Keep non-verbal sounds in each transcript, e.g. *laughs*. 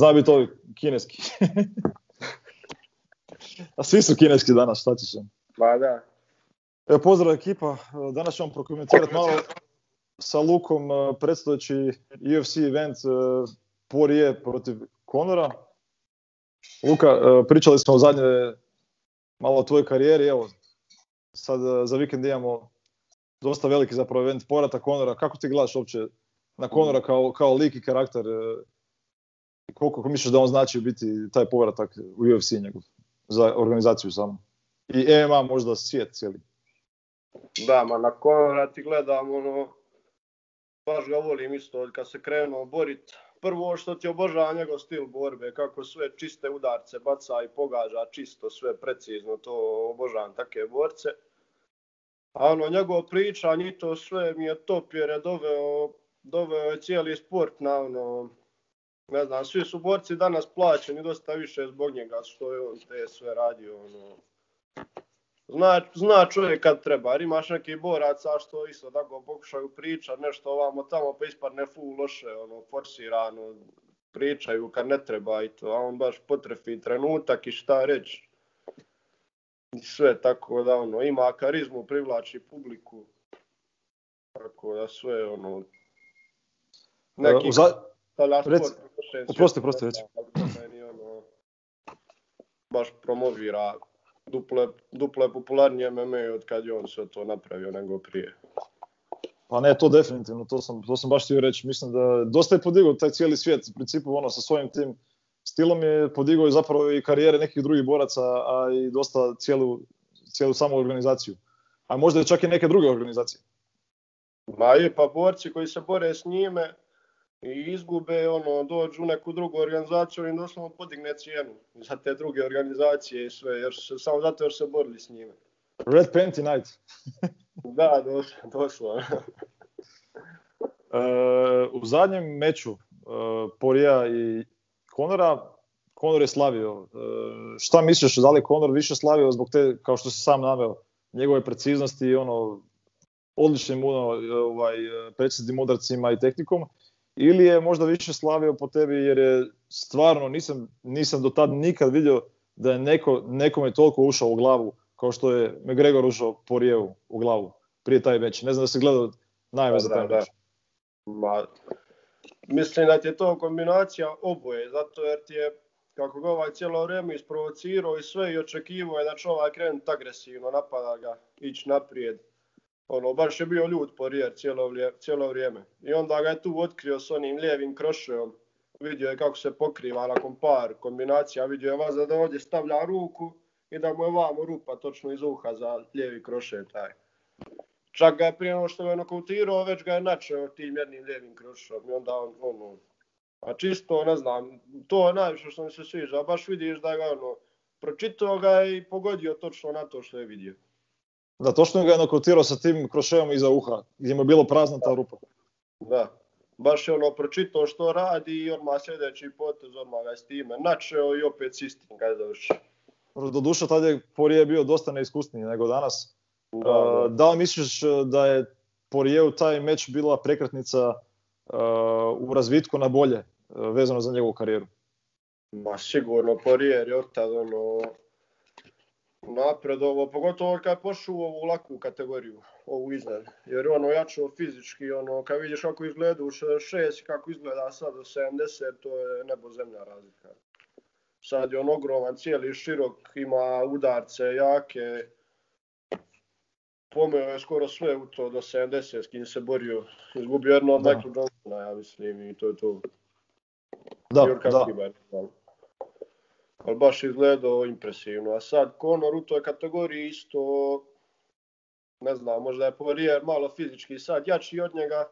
Zna biti to kineski. *laughs* A svi su kineski danas, šta ćeš? Pa da. Evo, pozdrav ekipa. Danas ćemo prokomentirati malo sa Lukom eh, predstojeći UFC event eh, Porije protiv Konora. Luka, eh, pričali smo o zadnje malo o tvojoj karijeri, evo, sad za vikend imamo dosta veliki zapravo event porata Konora. Kako ti gledaš uopće na Konora kao, kao lik i karakter? Koliko misliš da on znači biti taj povratak u UFC njegov za organizaciju samo? I MMA možda svijet cijeli. Da, ma na Konora ti gledam, ono, baš ga volim isto kad se krenuo borit. Prvo što ti obožava njegov stil borbe, kako sve čiste udarce baca i pogađa čisto, sve precizno, to obožavam takve borce. A ono, njegov pričanje i to sve mi je top jer je doveo, doveo je cijeli sport na ono, ne znam, svi su borci danas plaćeni dosta više zbog njega što je on te sve radio. Ono. Zna, zna čovjek kad treba, jer imaš neki boraca što isto tako pokušaju pričat nešto ovamo tamo pa ispadne full loše, ono, forsirano, pričaju kad ne treba i to, a on baš potrefi trenutak i šta reći. Sve tako da ono, ima karizmu, privlači publiku. Tako da sve ono... Neki... Uh, za... Oprosti, oprosti, reći. Ono, baš promovira duple, duple popularnije MMA od kad je on sve to napravio nego prije. Pa ne, to definitivno, to sam, to sam baš htio reći. Mislim da dosta je podigao taj cijeli svijet, u principu ono sa svojim tim stilom je podigao i zapravo i karijere nekih drugih boraca, a i dosta cijelu, cijelu samu organizaciju. A možda čak i neke druge organizacije. Ma je, pa borci koji se bore s njime, i izgube, ono, dođu u neku drugu organizaciju i doslovno podigne cijenu za te druge organizacije i sve, jer se, samo zato jer se borili s njime. Red Panty Night. *laughs* da, došlo. uh, *laughs* u zadnjem meču uh, Porija i Konora, Konor je slavio. Uh, šta misliš, da li Konor više slavio zbog te, kao što si sam naveo, njegove preciznosti i ono, odličnim ono, ovaj, preciznim udarcima i tehnikom, ili je možda više slavio po tebi jer je stvarno nisam, nisam do tad nikad vidio da je neko, nekome toliko ušao u glavu kao što je McGregor ušao po Rijevu u glavu prije taj meč. Ne znam da se gledao najve za taj meč. Ma, mislim da ti je to kombinacija oboje, zato jer ti je kako ga ovaj cijelo vrijeme isprovocirao i sve i očekivao je da će ovaj krenuti agresivno, napada ga, ići naprijed ono, baš je bio ljud porijer cijelo, cijelo vrijeme. I onda ga je tu otkrio s onim lijevim krošeom. Vidio je kako se pokriva nakon par kombinacija. Vidio je vas da ovdje stavlja ruku i da mu je vamo rupa točno iz uha za lijevi kroše taj. Čak ga je prije ono što je nokautirao, već ga je načeo tim jednim lijevim krošom. I onda on, ono, a čisto, ne znam, to je najviše što mi se sviđa. Baš vidiš da ga ono, pročitao ga i pogodio točno na to što je vidio. Da, točno ga je nokautirao sa tim kroševom iza uha, gdje mu je bilo prazna ta rupa. Da, baš je ono pročitao što radi i odmah sljedeći potez, odmah ga s time načeo i opet s istim ga je završio. Doduše, tad je Porije bio dosta neiskusniji nego danas. Da, da. Da li misliš da je Porijevu taj meč bila prekretnica uh, u razvitku na bolje uh, vezano za njegovu karijeru? Ma sigurno, Porijer je od tada ono, napredovo, pogotovo kad je pošao u ovu laku kategoriju, ovu iznad. Jer ono jačao fizički, ono, kad vidiš kako izgleda u 66 i kako izgleda sad u 70, to je nebo zemlja razlika. Sad je on ogroman, cijeli širok, ima udarce jake, pomeo je skoro sve u to do 70 s kim se borio. Izgubio jedno od Michael Johnsona, ja mislim, i to je to. Da, da. Ali baš izgledao impresivno. A sad Conor u toj kategoriji isto, ne znam, možda je Poirier malo fizički sad jači od njega,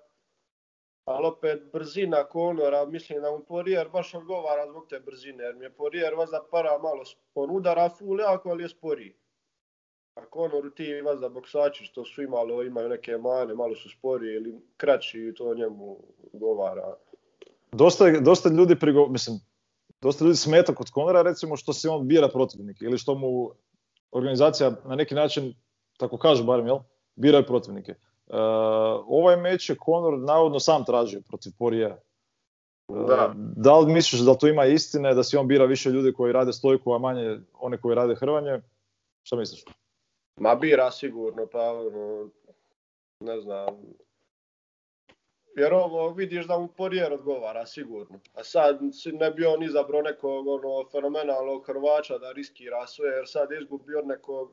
ali opet brzina Conora, mislim da mu Poirier baš odgovara zbog te brzine, jer mi je Poirier vazda para malo, on udara full jako, ali je sporiji. A Conor ti vazda boksači što su imalo, imaju neke mane, malo su sporiji ili kraći i to njemu odgovara. Dosta, dosta ljudi prigo, mislim, dosta ljudi smeta kod Konora recimo što se on bira protivnike ili što mu organizacija na neki način, tako kaže barem, jel, biraju protivnike. Uh, ovaj meč je Conor navodno sam tražio protiv Porija. Da. Da li misliš da tu ima istine, da si on bira više ljudi koji rade stojku, a manje one koji rade hrvanje? Šta misliš? Ma bira sigurno, pa ono, ne znam. Jer ovo vidiš da mu Porijer odgovara sigurno. A sad ne bi on izabrao nekog ono, fenomenalnog Hrvača da riskira sve, jer sad izgubio nekog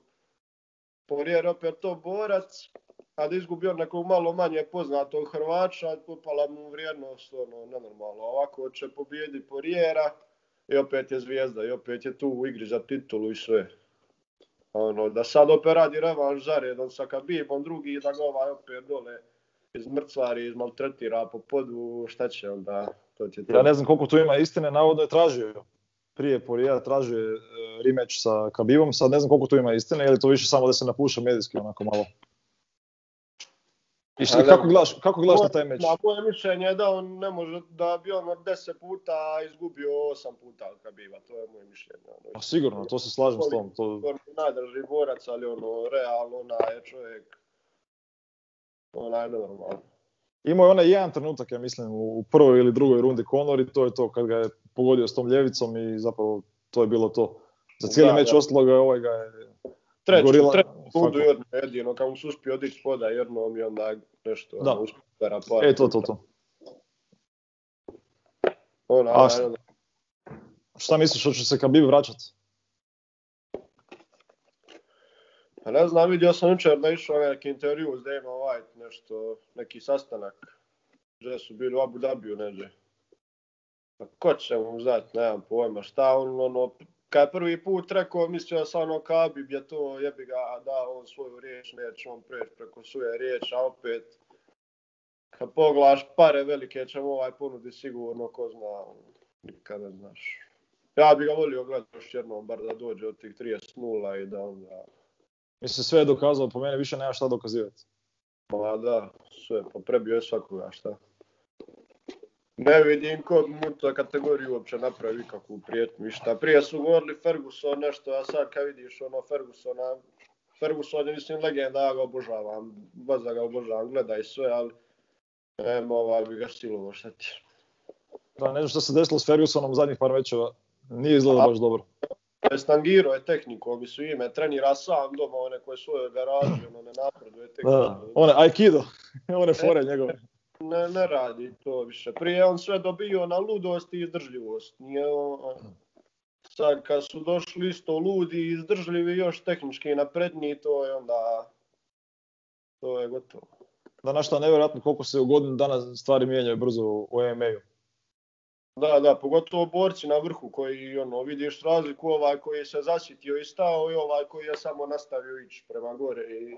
Porijer opet to borac, da izgubio nekog malo manje poznatog Hrvača, popala mu vrijednost ono, nenormalno. Ovako će pobijedi Porijera i opet je zvijezda i opet je tu u igri za titulu i sve. Ono, da sad opet radi revanš zaredom sa Khabibom, drugi da ga ovaj opet dole iz mrcvari, izmaltretira po podu, šta će onda, to će to. Ja ne znam koliko tu ima istine, navodno je tražio prije Porijera tražio je e, rematch sa Khabibom, sad ne znam koliko tu ima istine, ili to više samo da se napuša medijski onako malo. I šta, kako, gledaš, kako gledaš na taj meč? Ma, moje mišljenje je da on ne može, da bi on od 10 puta izgubio 8 puta od Khabiba, to je moje mišljenje. Ono. Pa sigurno, to se slažem s tom. To, je najdrži borac, ali ono, realno, onaj je čovjek, onaj je nenormalno. Imao je onaj jedan trenutak, ja mislim, u prvoj ili drugoj rundi Conor i to je to, kad ga je pogodio s tom ljevicom i zapravo to je bilo to. Za cijeli Da, meč da. ostalo ga je ovaj ga je... Treću, Gorila- treću rundu jedino, kad mu se uspio odići spoda jednom i onda nešto, Da. ono, uspio da. E, to, to, to. Ona, A šta- ona, Šta misliš, hoće se Khabib vraćat? Pa ne znam, vidio sam jučer da išao neki intervju s Dana White, nešto, neki sastanak, gdje su bili u Abu Dhabiju neđe. Pa ko će mu znati, nemam pojma, šta on, ono, kad je prvi put rekao, mislio sam ono Khabib je to, jebi ga, da on svoju riječ, neće on preći preko svoje riječi, a opet, kad poglaš pare velike će mu ovaj ponudi sigurno, ko zna, ono, nikad ne znaš. Ja bi ga volio gledati još jednom, bar da dođe od tih 30-0 i da onda Mislim, sve je dokazao, po mene više nema šta dokazivati. Ma da, sve, pa prebio je svakoga, šta? Ne vidim ko bi mu to kategoriju uopće napravi kakvu prijetnju šta. Prije su govorili Ferguson nešto, a sad kad vidiš ono Fergusona, Ferguson je mislim legenda, ja ga obožavam, baš da ga obožavam, gledaj sve, ali nema ovaj bi ga stilovo šta ti. Da, ne znam šta se desilo s Fergusonom zadnjih par mečeva. Nije izgledao baš dobro. Stangiro je tehniku, bi su ime, trenira sam doma, one koje svoje garaži, ono ne napreduje. Da, one Aikido, *laughs* one fore njegove. ne, ne radi to više. Prije je on sve dobio na ludost i izdržljivost. Nije on, sad kad su došli isto ludi i izdržljivi još tehnički napredniji, to je onda to je gotovo. Da, na šta nevjerojatno koliko se u godinu dana stvari mijenjaju brzo u MMA-u. Da, da, pogotovo borci na vrhu koji ono vidiš razliku ovaj koji se zasitio i stao i ovaj koji je samo nastavio ići prema gore i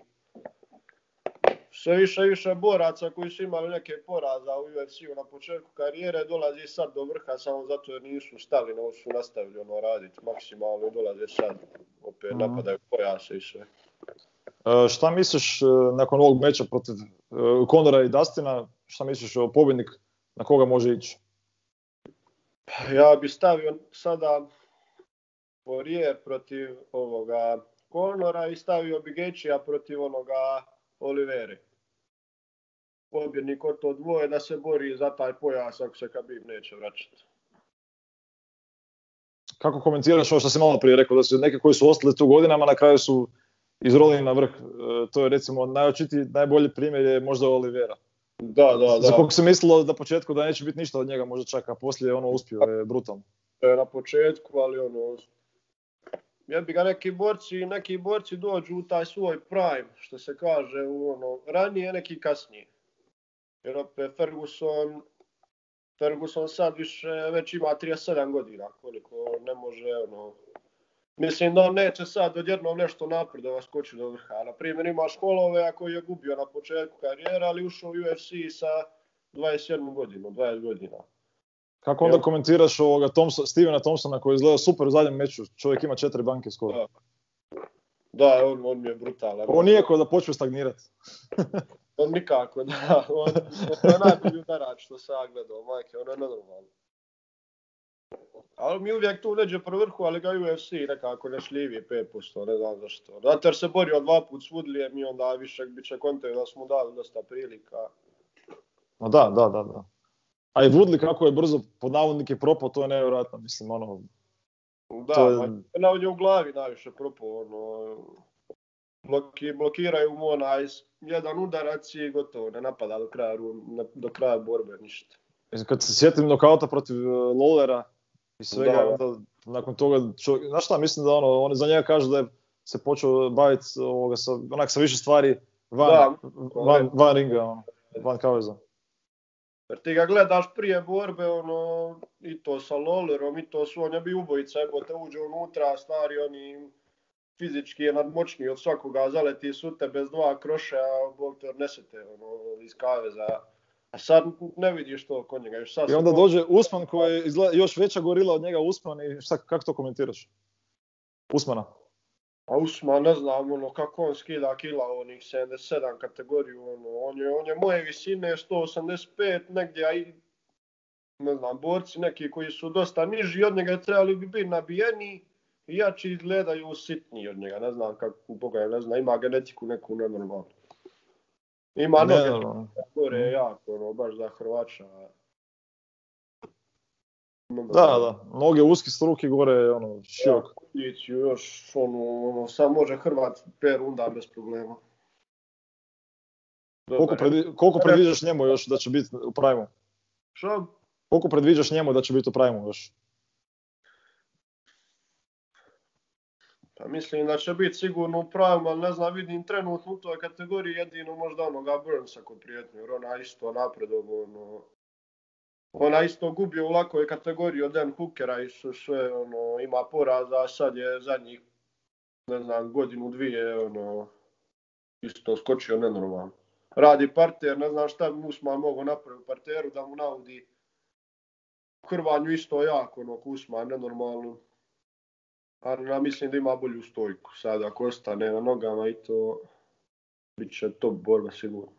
sve više i više boraca koji su imali neke poraza u UFC-u na početku karijere dolazi sad do vrha samo zato jer nisu stali, nego su nastavili ono raditi maksimalno i dolaze sad opet Mhm. napadaju pojase i sve. E, šta misliš e, nakon ovog meča protiv e, Conora i Dustina, šta misliš o pobjednik na koga može ići? Ja bi stavio sada Poirier protiv ovoga Conora i stavio bi Gaethjea protiv onoga Olivere. Pobjednik od to dvoje da se bori za taj pojas ako se Khabib neće vraćati. Kako komentiraš ovo što si malo prije rekao, da su neki koji su ostali tu godinama, na kraju su izrolili na vrh. E, to je recimo najočitiji, najbolji primjer je možda Olivera. Da, da, Za da. kog se mislilo da početku da neće biti ništa od njega, možda čak, a poslije je ono uspio, je brutalno. Je na početku, ali ono... Ja bi ga neki borci, neki borci dođu u taj svoj prime, što se kaže, u ono, ranije, neki kasnije. Jer opet Ferguson, Ferguson sad više već ima 37 godina, koliko ne može, ono... Mislim da on neće sad odjednom nešto napredova skoči do vrha. Na primjer ima školove ako je gubio na početku karijere, ali ušao u UFC sa 21 godinu, 20 godina. Kako onda Jel? komentiraš ovoga Thompson, Stevena Thompsona koji je izgledao super u zadnjem meču, čovjek ima četiri banke skoro. Da. Da, on, on mi je brutalan. Ovo nije ko da počne stagnirati. *laughs* On nikako, da. On, on je najbolji udarač što sam ja gledao, majke, ono je nenormalno. Ali mi uvijek tu neđe pro vrhu, ali ga UFC nekako ne šljivi 5%, ne znam zašto. Zato jer se borio dva put s Woodleyem i onda više bit će kontent da smo dali dosta prilika. No da, da, da, da. A i Woodley kako je brzo pod navodnike propao, to je nevjerojatno, mislim, ono... Da, to je... na u glavi najviše propao, ono, bloki, blokiraju mu onaj jedan udarac i gotovo, ne napada do kraja, do kraja borbe, ništa. Kad se sjetim nokauta protiv e, Lolera i svega, onda, nakon toga, čovjek, znaš šta, mislim da ono, oni za njega kažu da je se počeo baviti ovoga, sa, onak sa više stvari van, da, van, van ringa, ono, van kaveza. Jer ti ga gledaš prije borbe, ono, i to sa Lolerom, i to su, on je bio ubojica, evo te uđe unutra, stari, oni fizički je nadmoćniji od svakoga, zaleti sute bez dva kroše, a Bog te odnesete ono, iz kaveza. A sad ne vidiš to kod njega. Još sad I onda dođe Usman koji je još veća gorila od njega Usman i šta, kako to komentiraš? Usmana? A Usman ne znam ono, kako on skida kila onih 77 kategoriju. Ono, on, je, on je moje visine 185 negdje, a i ne znam, borci neki koji su dosta niži od njega trebali bi biti nabijeni jači izgledaju sitniji od njega, ne znam kako, boga ne znam, ima genetiku neku nenormalnu. Ima ne, noge, gore je jako, ono, baš za Hrvača. Da, da, noge uski struki gore, ono, širok. Ja, još, ono, ono, sam može Hrvat per runda bez problema. Koliko, predvi, koliko predviđaš njemu još da će biti u primu? Što? Koliko predviđaš njemu da će biti u primu još? Pa mislim da će biti sigurno u pravom, ali ne znam, vidim trenutno u toj kategoriji jedino možda onoga Burnsa kod prijetnju, jer ona isto napredovo, ono, ona isto gubi u lakoj kategoriji od Dan Hookera i su sve, ono, ima poraza, sad je zadnjih, ne znam, godinu, dvije, ono, isto skočio nenormalno. Radi parter, ne znam šta bi Usman mogu napraviti u parteru, da mu naudi krvanju isto jako, ono, Usman, nenormalno ja mislim da ima bolju stojku. Sad ako ostane na nogama i to bit će top borba sigurno.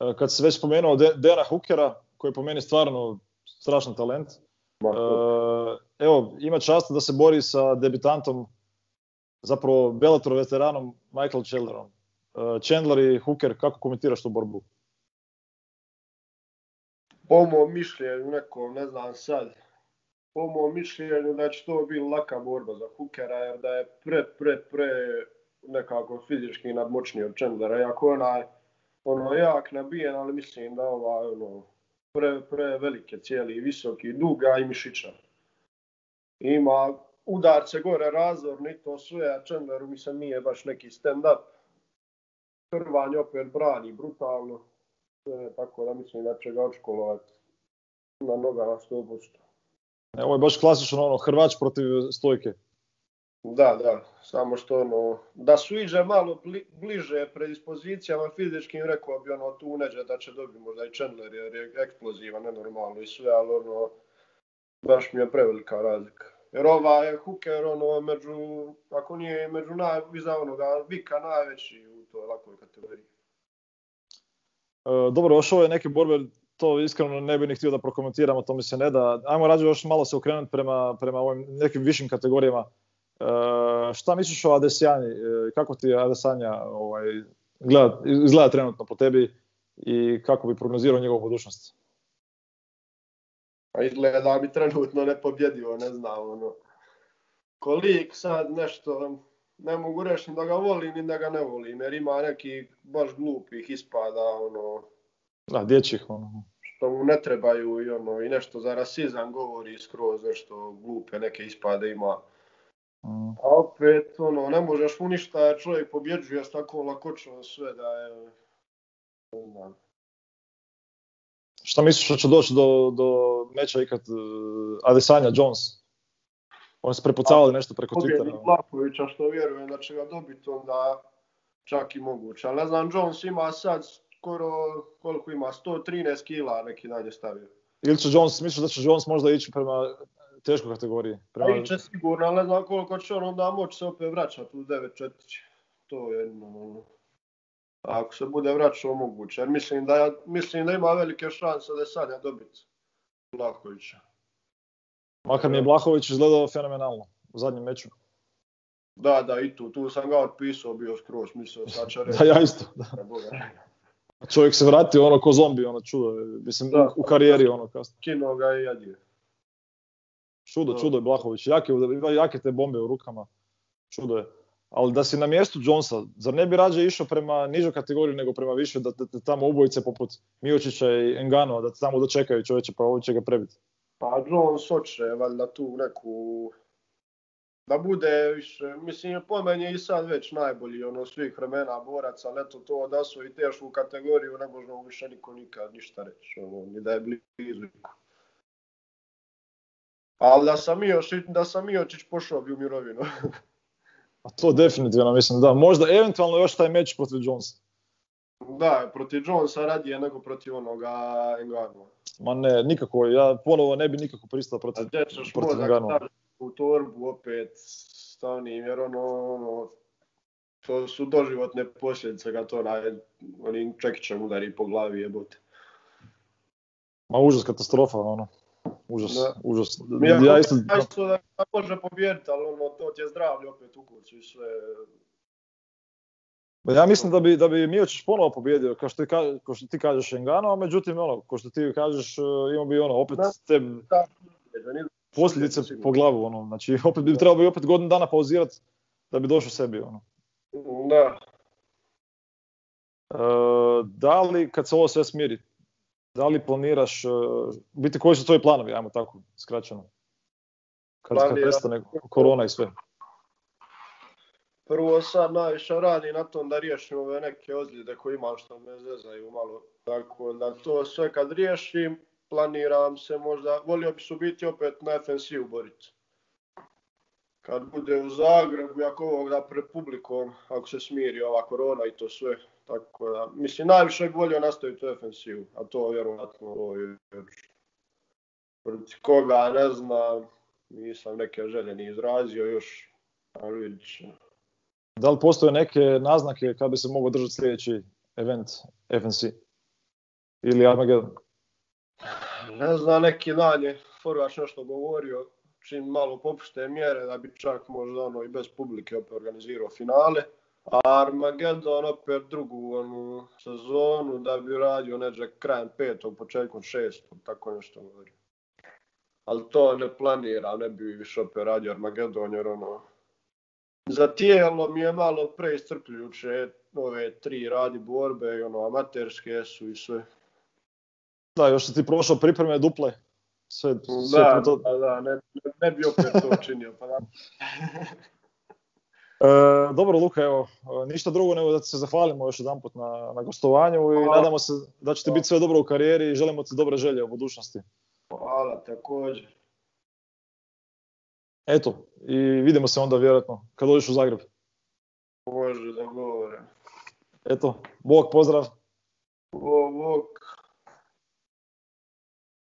E, kad se već spomenuo Dena Hookera, koji je po meni stvarno strašan talent, e, evo, ima čast da se bori sa debitantom, zapravo Bellator veteranom Michael Chandlerom. E, Chandler i Hooker, kako komentiraš tu borbu? Po mom mišljenju, neko, ne znam sad, po mom mišljenju da će to biti laka borba za Hookera, jer da je pre, pre, pre nekako fizički nadmoćniji od Chandlera, iako onaj ono jak nabijen, ali mislim da ovaj ono pre, pre velike cijeli, visoki, duga i mišića. Ima udarce gore razorni, to sve, a Chandleru mislim nije baš neki stand-up. Prvanj opet brani brutalno, sve, tako da mislim da će ga očkolovati na nogama 100%. Ovo je baš klasično ono, Hrvač protiv stojke. Da, da, samo što ono, da su iđe malo bliže predispozicijama fizičkim, rekao bi ono tu neđe da će dobiti možda i Chandler jer je eksplozivan, nenormalno i sve, ali ono, baš mi je prevelika razlika. Jer ova je Hooker, ono, među, ako nije među naj, iza onoga Vika najveći u toj lakoj kategoriji. E, dobro, još je neke borbe to iskreno ne bih ni htio da prokomentiramo, to mi se ne da. Ajmo rađe još malo se okrenuti prema, prema ovim nekim višim kategorijama. E, šta misliš o Adesjani? E, kako ti Adesanja ovaj, gleda, izgleda trenutno po tebi i kako bi prognozirao njegovu budućnost? Pa izgleda da bi trenutno ne pobjedio, ne znam. Ono. Kolik sad nešto, ne mogu reći da ga volim ni da ga ne volim, jer ima neki baš glupih ispada, ono, da, dječjih ono. Što mu ne trebaju i ono, i nešto za rasizam govori skroz, nešto glupe neke ispade ima. Mm. A opet, ono, ne možeš mu ništa, čovjek pobjeđuje s tako lakoćno sve da je... Ne Šta misliš da će doći do, do meča ikad uh, Adesanya Jones? Oni su prepucavali nešto preko Twittera. Lakovića što vjerujem da će ga dobiti onda čak i moguće. Ali ne znam, Jones ima sad skoro, koliko ima, 113 kila neki dan je stavio. Ili će Jones, misliš da će Jones možda ići prema teškoj kategoriji? Prema... Iće sigurno, ali ne znam koliko će on onda moći se opet vraćati u 9-4. To je jedno, ako se bude vraćao moguće. Jer mislim da, mislim da ima velike šanse da je sad dobiti Blahovića. Makar mi je Blahović izgledao fenomenalno u zadnjem meču. Da, da, i tu, tu sam ga otpisao, bio skroz, mislio sad će reći. *laughs* da, ja isto. Da. Čovjek se vratio ono ko zombi, ono čudo. Mislim, Da. u karijeri ono kasno. Kino ga i jadio. Čudo, Da. čudo je Blahović. Jake, jake te bombe u rukama. Čudo je. Ali da si na mjestu Jonesa, zar ne bi rađe išao prema nižoj kategoriji nego prema višoj, da, da tamo ubojice poput Miočića i Engano, da te tamo dočekaju čovječe, pa ovo će ga prebiti. Pa Jones hoće valjda tu neku da bude više, mislim po meni je i sad već najbolji ono svih vremena borac, ali eto to da su i tešku kategoriju ne može više niko nikad ništa reći, ono, ni da je blizu. Ali da sam Miočić, da sam Miočić pošao bi u mirovinu. *laughs* A to definitivno mislim, da. Možda eventualno još taj meč protiv Jonesa. da, protiv Jonesa radije nego protiv onoga Engano. Ma ne, nikako, ja ponovo ne bi nikako pristao protiv, protiv staviti u torbu opet s onim, jer ono, ono, to su doživotne posljedice kad to radi, onim čekićem udari po glavi jebote. Ma užas, katastrofa, ono. Užas, Da. užas. Ja ja isto da da može pobijediti, ali ono, to ti je zdravlje opet u kuću i sve. ja mislim da bi, da bi Miočić ponovo pobjedio, kao što ti, ka- kao što ti kažeš Engano, a međutim, ono, kao što ti kažeš, e, imao bi ono, opet Da. te Da posljedice po glavu, ono, znači *laughs* opet bi trebao bi opet godinu dana pauzirati da bi došao sebi, ono. Da, E, da li, kad se ovo sve smiri, da li planiraš, e, biti koji su tvoji planovi, ajmo tako, skraćeno? Kad, kad prestane korona i sve. prvo sad najviše radi na tom da riješim ove neke ozljede koje imam što me zezaju malo. Tako da to sve kad riješim, planiram se možda, volio bi se u biti opet na FNC boriti. Kad bude u Zagrebu, ako ovog da pred publikom, ako se smiri ova korona i to sve. Tako da, mislim, najviše bi volio nastaviti u FNC-u, a to vjerovatno ovo je protiv koga, ne znam, nisam neke želje ni izrazio još, ali vidit. Da li postoje neke naznake kad bi se mogao držati sljedeći event FNC? Ili Armageddon? Ne znam, neki dan je Forvač nešto govorio, čim malo popušte mjere da bi čak možda ono i bez publike opet organizirao finale. A Armageddon opet drugu onu sezonu da bi radio neđe krajem petog, početkom šestog, tako nešto govorio. Ali to ne planiram, ne bi više opet radio Armageddon jer ono... Za tijelo mi je malo preiscrpljujuće ove tri radi borbe i ono amaterske su i sve. Da, još si ti prošao pripreme duple. Sve, sve Da, to- da, da, ne, ne bi opet to činio. Pa da. E, dobro, Luka, evo, ništa drugo nego da ti se zahvalimo još jedanput na, na gostovanju i Hvala. nadamo se da će ti biti sve dobro u karijeri i želimo ti dobre želje u budućnosti. Hvala, također. Eto, i vidimo se onda vjerojatno kad dođeš u Zagreb. Može da govore. Eto, bog, pozdrav. Bog, bog.